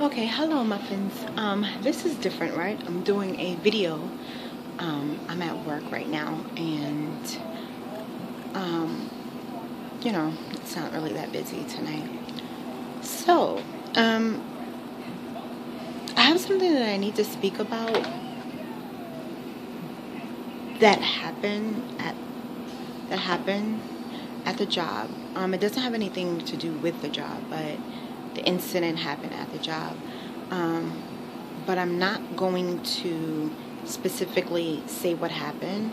Okay, hello muffins. Um, this is different, right? I'm doing a video. Um, I'm at work right now and um, you know, it's not really that busy tonight. So, um, I have something that I need to speak about that happened at that happened at the job. Um, it doesn't have anything to do with the job, but the incident happened at the job. Um, but I'm not going to specifically say what happened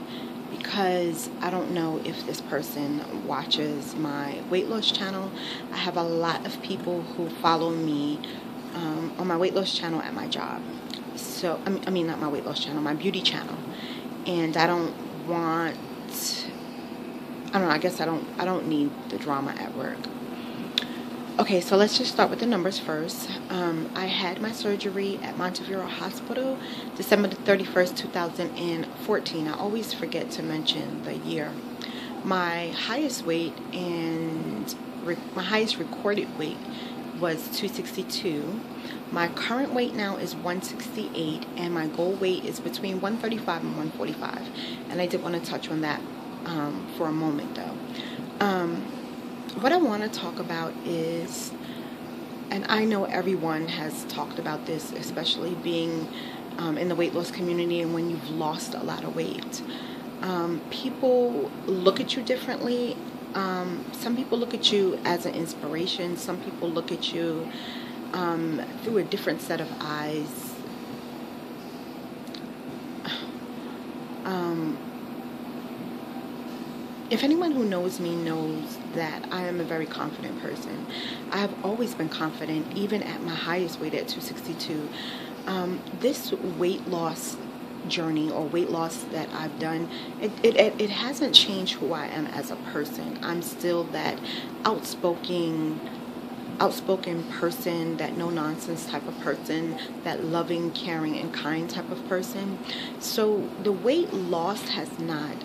because I don't know if this person watches my weight loss channel. I have a lot of people who follow me um, on my weight loss channel at my job. So I mean, I mean not my weight loss channel, my beauty channel, and I don't want. I don't know. I guess I don't. I don't need the drama at work. Okay, so let's just start with the numbers first. Um, I had my surgery at Montefiore Hospital December 31st, 2014. I always forget to mention the year. My highest weight and my highest recorded weight was 262. My current weight now is 168, and my goal weight is between 135 and 145. And I did want to touch on that um, for a moment, though. Um, what I want to talk about is, and I know everyone has talked about this, especially being um, in the weight loss community and when you've lost a lot of weight. Um, people look at you differently. Um, some people look at you as an inspiration. Some people look at you um, through a different set of eyes. Um, if anyone who knows me knows that I am a very confident person, I have always been confident, even at my highest weight at 262. Um, this weight loss journey or weight loss that I've done, it, it, it hasn't changed who I am as a person. I'm still that outspoken, outspoken person, that no nonsense type of person, that loving, caring, and kind type of person. So the weight loss has not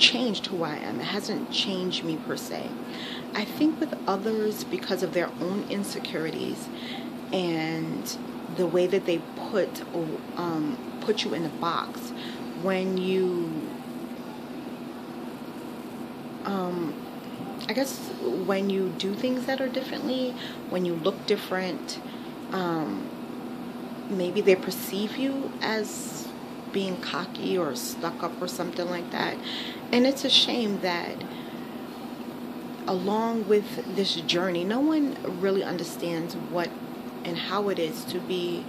changed who I am. It hasn't changed me per se. I think with others, because of their own insecurities and the way that they put um, put you in a box, when you, um, I guess, when you do things that are differently, when you look different, um, maybe they perceive you as being cocky or stuck up or something like that. And it's a shame that along with this journey, no one really understands what and how it is to be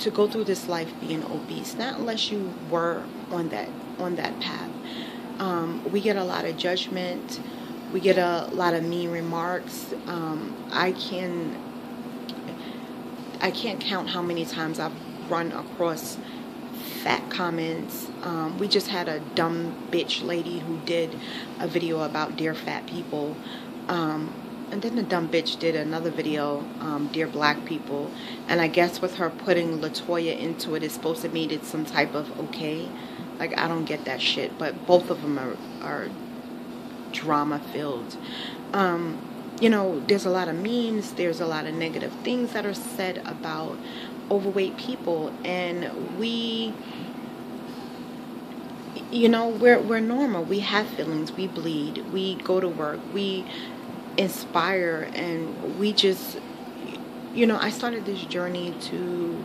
to go through this life being obese. Not unless you were on that on that path. Um, we get a lot of judgment. We get a lot of mean remarks. Um, I can I can't count how many times I've run across fat comments. Um, we just had a dumb bitch lady who did a video about dear fat people. Um, and then the dumb bitch did another video, um, Dear Black People. And I guess with her putting satire into it, it's supposed to mean it's some type of okay. Like, I don't get that shit. But both of them are, are drama filled. Um, you know, there's a lot of memes, there's a lot of negative things that are said about overweight people and we you know we're we're normal. We have feelings. We bleed. We go to work. We inspire and we just you know I started this journey to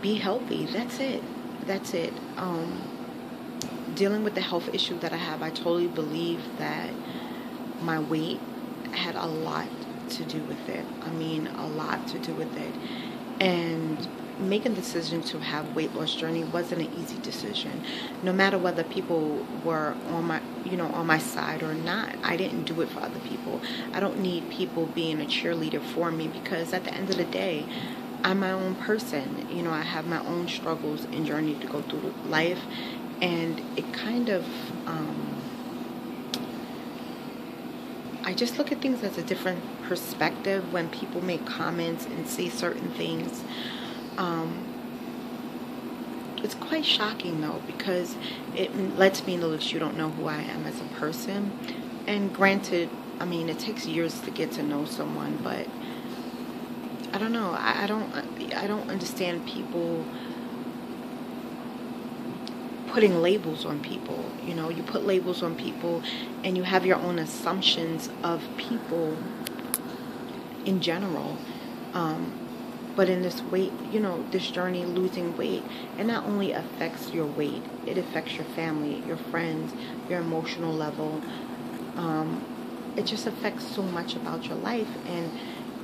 be healthy. That's it. That's it. Um dealing with the health issue that I have I totally believe that my weight had a lot to do with it. I mean a lot to do with it and making the decision to have weight loss journey wasn't an easy decision. No matter whether people were on my you know on my side or not i didn't do it for other people. I don't need people being a cheerleader for me because at the end of the day i'm my own person. You know i have my own struggles and journey to go through life. And it kind of um, I just look at things as a different perspective when people make comments and say certain things. Um, it's quite shocking though because it lets me know that you don't know who I am as a person. And granted, I mean, it takes years to get to know someone, but I don't know. I, I don't I don't understand people putting labels on people. You know, you put labels on people and you have your own assumptions of people in general. Um, but in this weight, you know, this journey, losing weight, it not only affects your weight, it affects your family, your friends, your emotional level. Um, it just affects so much about your life. And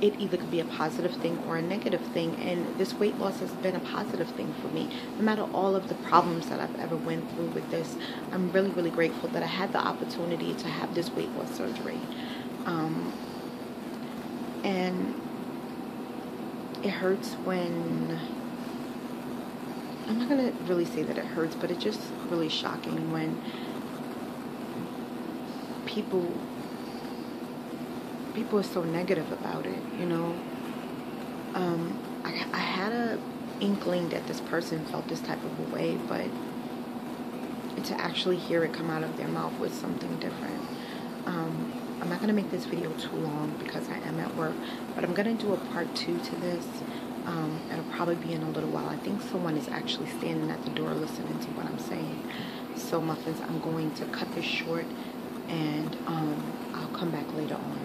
it either could be a positive thing or a negative thing and this weight loss has been a positive thing for me no matter all of the problems that i've ever went through with this. I'm really really grateful that i had the opportunity to have this weight loss surgery. Um, and it hurts when i'm not going to really say that it hurts but it's just really shocking when people people are so negative about it, you know. Um, I, I had a inkling that this person felt this type of a way, but to actually hear it come out of their mouth was something different. Um, I'm not going to make this video too long because I am at work, but I'm going to do a part two to this. Um, it'll probably be in a little while. I think someone is actually standing at the door listening to what I'm saying. So, muffins, I'm going to cut this short and um, I'll come back later on.